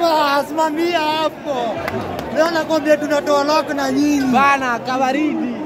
Bas, hapo. Leo nakwambia tunatoa lock na nyinyi. Bana, kabaridi.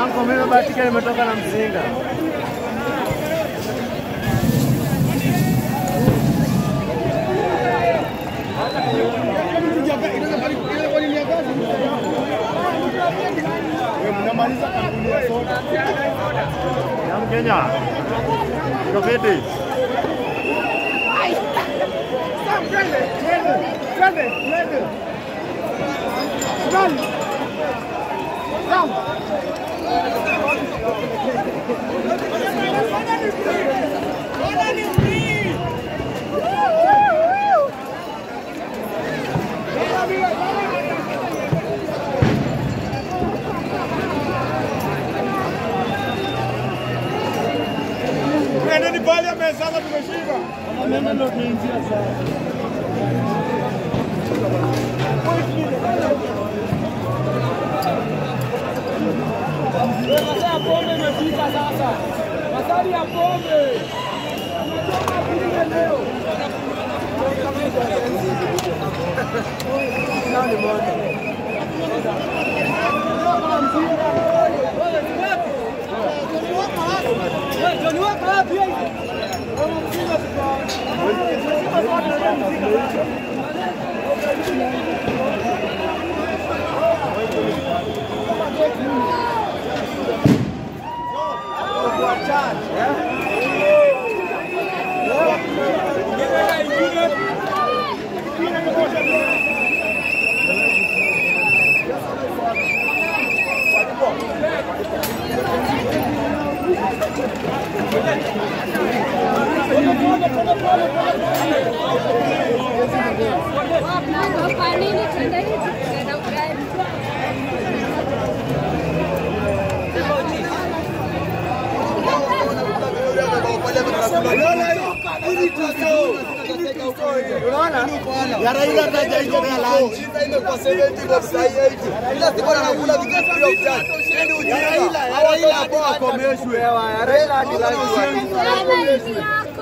Anko, mimi bahatika nimetoka na mzinga. Mnamaliza kampuni ya soda ya Mkenya Profeti. Run! Run! vale a mesada do Mexica? A mesma não tem dia, sabe? Pois, filho, vai lá. Masai apombe imefika sasa. Masari apombe. Tunatoka kulia leo. Nani bwana? Johnny wako wapi? ya Raila kaja nje Raila akomeshwe ya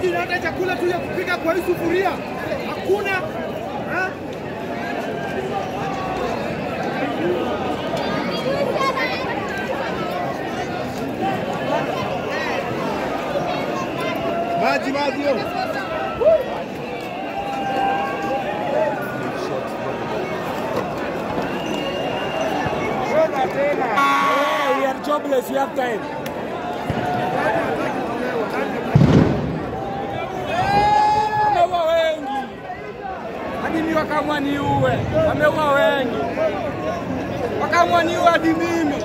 Maji na hata chakula tu ya kupika kwa hii sufuria hakuna. Maji maji yo. Tena. Hey, we are jobless, we have time. Wameua wengi wakamwa niue hadi mimi.